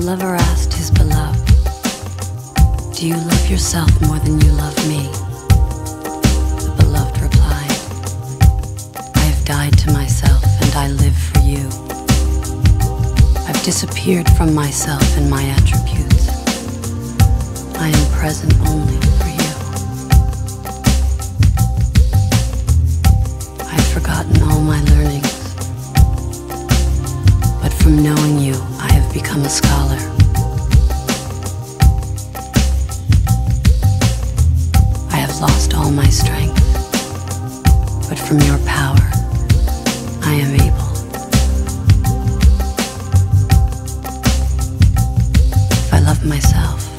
lover asked his beloved, Do you love yourself more than you love me? The beloved replied, I have died to myself and I live for you. I've disappeared from myself and my attributes. I am present only for you. I've forgotten all my learnings, but from knowing you, become a scholar. I have lost all my strength, but from your power, I am able. If I love myself,